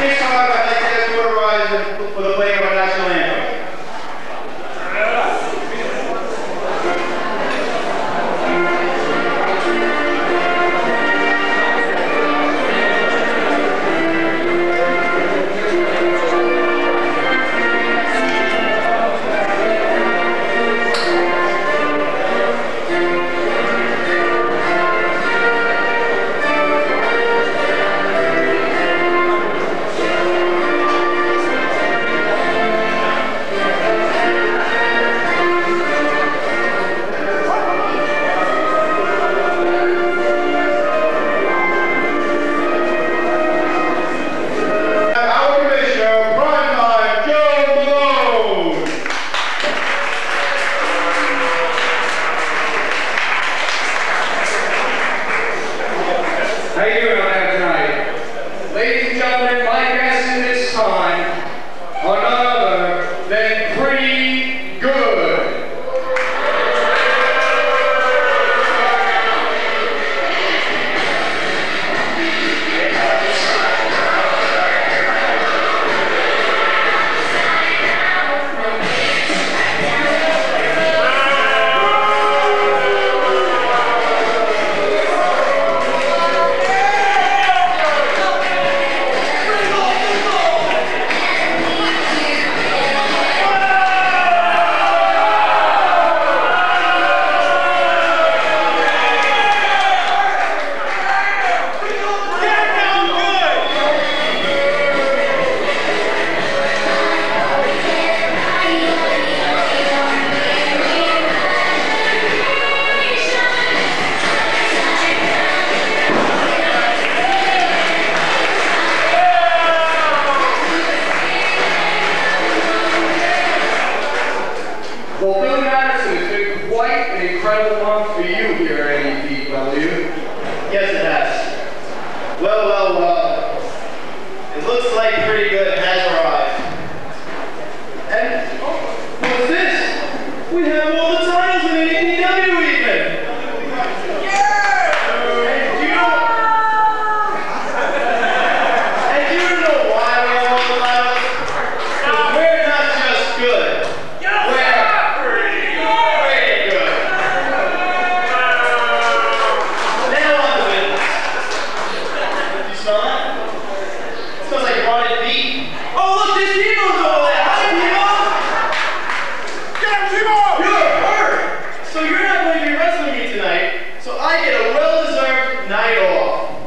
לפני כמה, You're hurt, So you're not going to be wrestling me tonight, so I get a well-deserved night off.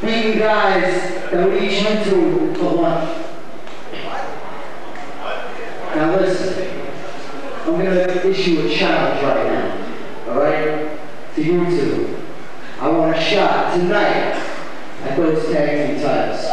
being guys that we each went through for one. Now listen, I'm going to issue a challenge right now, alright? To you two. I want a shot tonight at those tag team titles.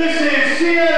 This is CL.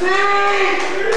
Sim!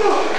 Oh!